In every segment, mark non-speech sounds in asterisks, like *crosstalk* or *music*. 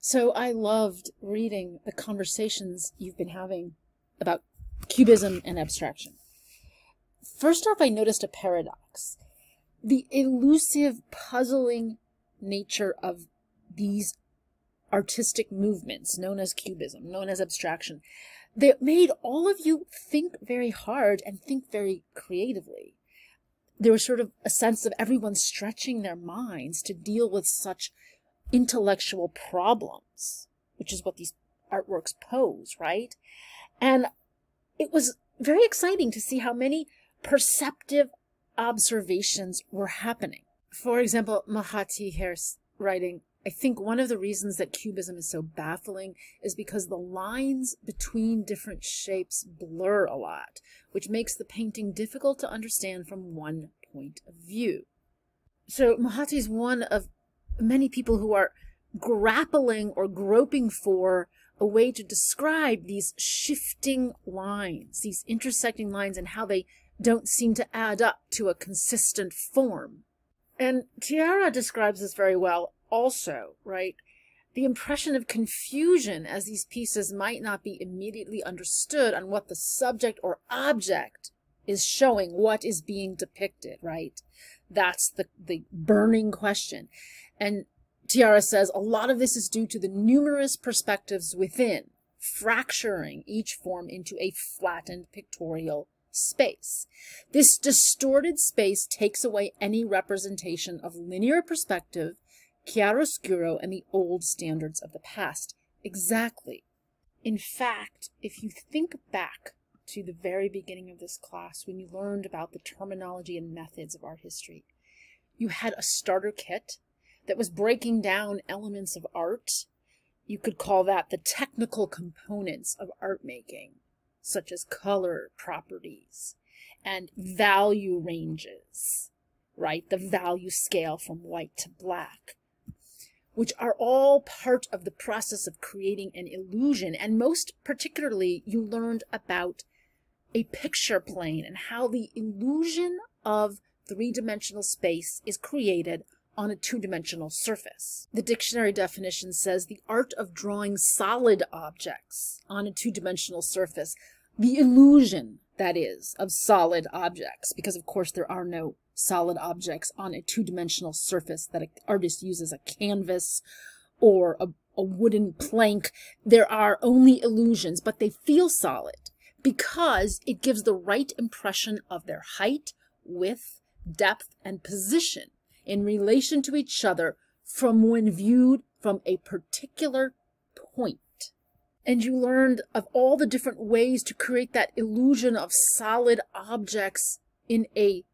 So I loved reading the conversations you've been having about cubism and abstraction. First off, I noticed a paradox. The elusive, puzzling nature of these artistic movements known as cubism, known as abstraction, that made all of you think very hard and think very creatively. There was sort of a sense of everyone stretching their minds to deal with such intellectual problems, which is what these artworks pose, right? And it was very exciting to see how many perceptive observations were happening. For example, Mahati Here's writing, I think one of the reasons that Cubism is so baffling is because the lines between different shapes blur a lot, which makes the painting difficult to understand from one point of view. So Mahati is one of many people who are grappling or groping for a way to describe these shifting lines, these intersecting lines, and how they don't seem to add up to a consistent form. And Tiara describes this very well also, right? The impression of confusion as these pieces might not be immediately understood on what the subject or object is showing, what is being depicted, right? That's the, the burning question. And Tiara says a lot of this is due to the numerous perspectives within, fracturing each form into a flattened pictorial space. This distorted space takes away any representation of linear perspective, chiaroscuro, and the old standards of the past. Exactly. In fact, if you think back to the very beginning of this class, when you learned about the terminology and methods of art history, you had a starter kit that was breaking down elements of art. You could call that the technical components of art making, such as color properties and value ranges, right? The value scale from white to black, which are all part of the process of creating an illusion. And most particularly, you learned about a picture plane and how the illusion of three-dimensional space is created on a two-dimensional surface. The dictionary definition says the art of drawing solid objects on a two-dimensional surface. The illusion, that is, of solid objects, because of course there are no solid objects on a two-dimensional surface that an artist uses a canvas or a, a wooden plank. There are only illusions, but they feel solid because it gives the right impression of their height, width, depth, and position in relation to each other from when viewed from a particular point. And you learned of all the different ways to create that illusion of solid objects in a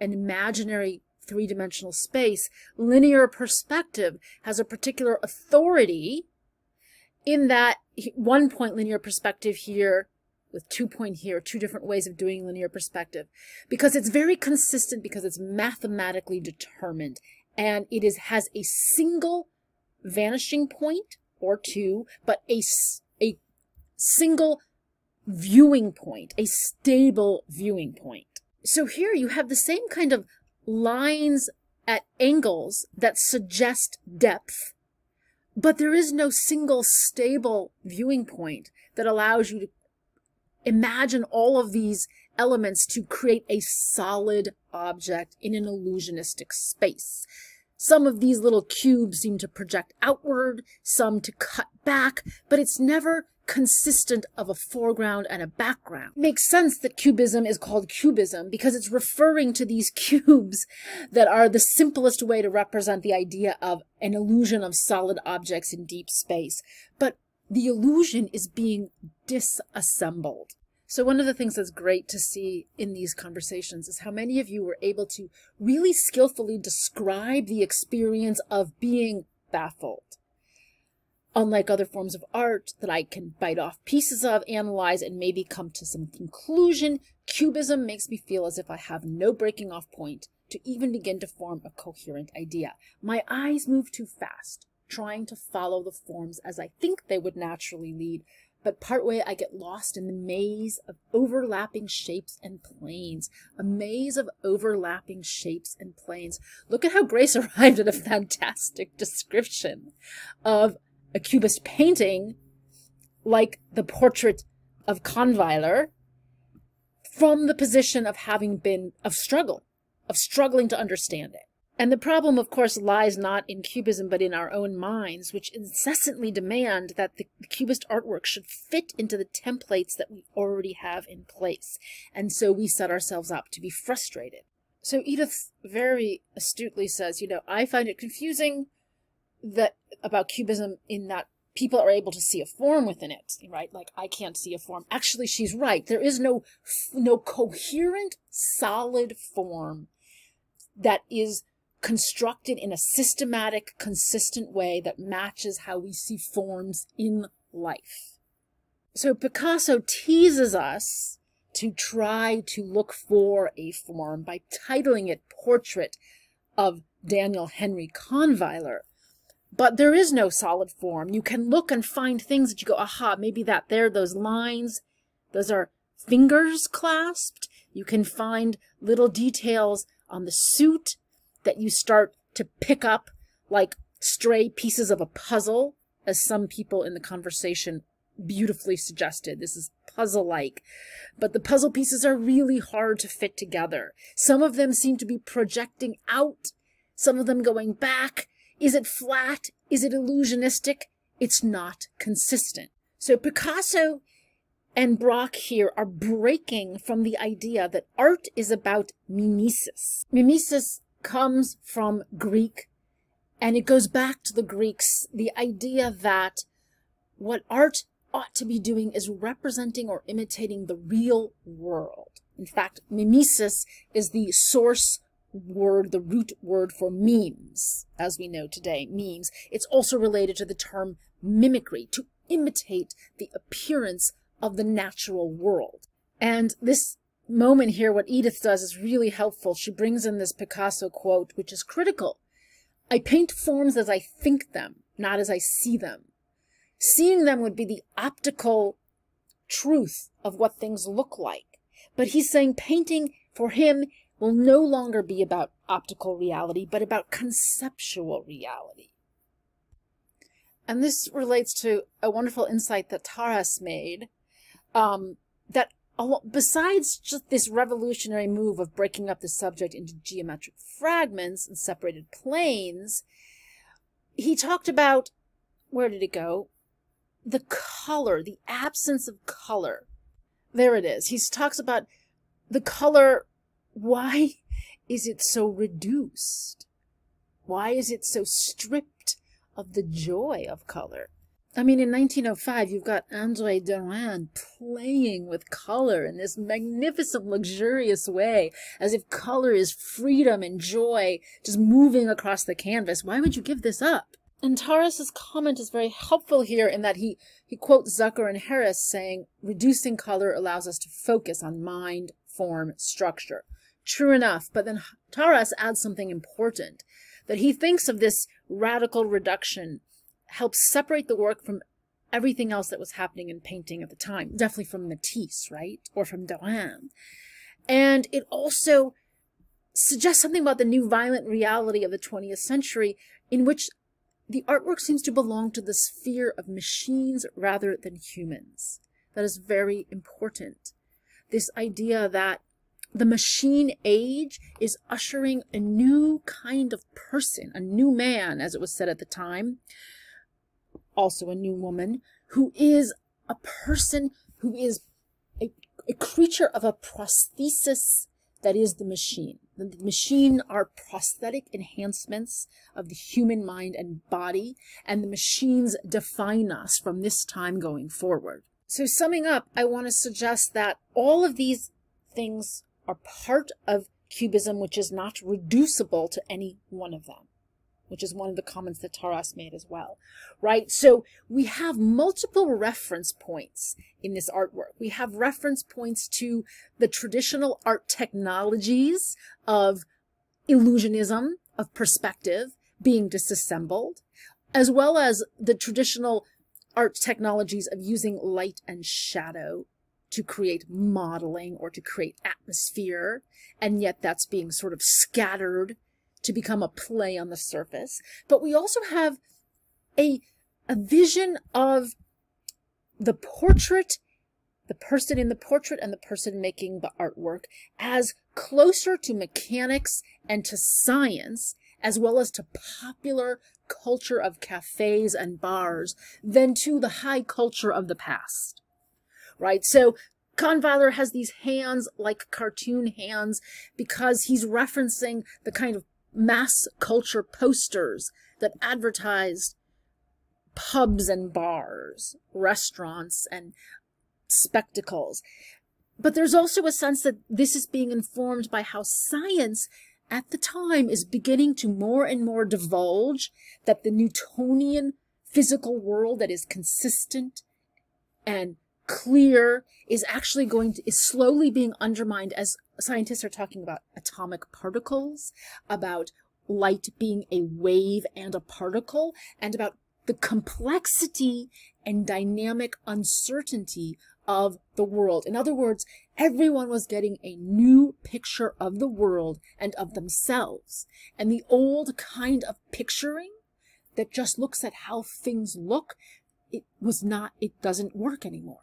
an imaginary three-dimensional space. Linear perspective has a particular authority in that one point linear perspective here with two point here, two different ways of doing linear perspective, because it's very consistent because it's mathematically determined and it is has a single vanishing point or two, but a, a single viewing point, a stable viewing point. So here you have the same kind of lines at angles that suggest depth, but there is no single stable viewing point that allows you to imagine all of these elements to create a solid object in an illusionistic space. Some of these little cubes seem to project outward, some to cut back, but it's never consistent of a foreground and a background. It makes sense that cubism is called cubism because it's referring to these *laughs* cubes that are the simplest way to represent the idea of an illusion of solid objects in deep space. But the illusion is being disassembled. So one of the things that's great to see in these conversations is how many of you were able to really skillfully describe the experience of being baffled. Unlike other forms of art that I can bite off pieces of, analyze, and maybe come to some conclusion, Cubism makes me feel as if I have no breaking off point to even begin to form a coherent idea. My eyes move too fast, trying to follow the forms as I think they would naturally lead, but partway I get lost in the maze of overlapping shapes and planes. A maze of overlapping shapes and planes. Look at how Grace *laughs* arrived at a fantastic description of a Cubist painting like the portrait of Kahnweiler from the position of having been, of struggle, of struggling to understand it. And the problem, of course, lies not in Cubism, but in our own minds, which incessantly demand that the Cubist artwork should fit into the templates that we already have in place. And so we set ourselves up to be frustrated. So Edith very astutely says, you know, I find it confusing that about Cubism in that people are able to see a form within it, right? Like I can't see a form. Actually, she's right. There is no no coherent, solid form that is constructed in a systematic, consistent way that matches how we see forms in life. So Picasso teases us to try to look for a form by titling it Portrait of Daniel Henry Kahnweiler. But there is no solid form. You can look and find things that you go, aha, maybe that there, those lines, those are fingers clasped. You can find little details on the suit that you start to pick up like stray pieces of a puzzle, as some people in the conversation beautifully suggested. This is puzzle-like. But the puzzle pieces are really hard to fit together. Some of them seem to be projecting out, some of them going back. Is it flat? Is it illusionistic? It's not consistent. So Picasso and Braque here are breaking from the idea that art is about mimesis. Mimesis comes from Greek and it goes back to the Greeks, the idea that what art ought to be doing is representing or imitating the real world. In fact, mimesis is the source word, the root word for memes, as we know today, memes. It's also related to the term mimicry, to imitate the appearance of the natural world. And this moment here, what Edith does is really helpful. She brings in this Picasso quote, which is critical. I paint forms as I think them, not as I see them. Seeing them would be the optical truth of what things look like. But he's saying painting for him will no longer be about optical reality, but about conceptual reality. And this relates to a wonderful insight that Tarras made, um, that besides just this revolutionary move of breaking up the subject into geometric fragments and separated planes, he talked about, where did it go? The color, the absence of color. There it is. He talks about the color. Why is it so reduced? Why is it so stripped of the joy of color? I mean, in 1905, you've got Andre Derain playing with color in this magnificent, luxurious way, as if color is freedom and joy just moving across the canvas. Why would you give this up? And Tarras's comment is very helpful here in that he, he quotes Zucker and Harris saying, reducing color allows us to focus on mind, form, structure. True enough, but then Tarras adds something important, that he thinks of this radical reduction helps separate the work from everything else that was happening in painting at the time. Definitely from Matisse, right? Or from Derain. And it also suggests something about the new violent reality of the 20th century in which the artwork seems to belong to the sphere of machines rather than humans. That is very important. This idea that the machine age is ushering a new kind of person, a new man, as it was said at the time, also a new woman, who is a person who is a, a creature of a prosthesis that is the machine. The machine are prosthetic enhancements of the human mind and body, and the machines define us from this time going forward. So summing up, I want to suggest that all of these things are part of Cubism, which is not reducible to any one of them which is one of the comments that Taras made as well, right? So we have multiple reference points in this artwork. We have reference points to the traditional art technologies of illusionism, of perspective being disassembled, as well as the traditional art technologies of using light and shadow to create modeling or to create atmosphere, and yet that's being sort of scattered to become a play on the surface. But we also have a a vision of the portrait, the person in the portrait and the person making the artwork as closer to mechanics and to science, as well as to popular culture of cafes and bars, than to the high culture of the past. Right? So Kahnweiler has these hands like cartoon hands because he's referencing the kind of mass culture posters that advertised pubs and bars, restaurants and spectacles. But there's also a sense that this is being informed by how science at the time is beginning to more and more divulge that the Newtonian physical world that is consistent and clear is actually going to, is slowly being undermined as scientists are talking about atomic particles, about light being a wave and a particle, and about the complexity and dynamic uncertainty of the world. In other words, everyone was getting a new picture of the world and of themselves. And the old kind of picturing that just looks at how things look, it was not, it doesn't work anymore.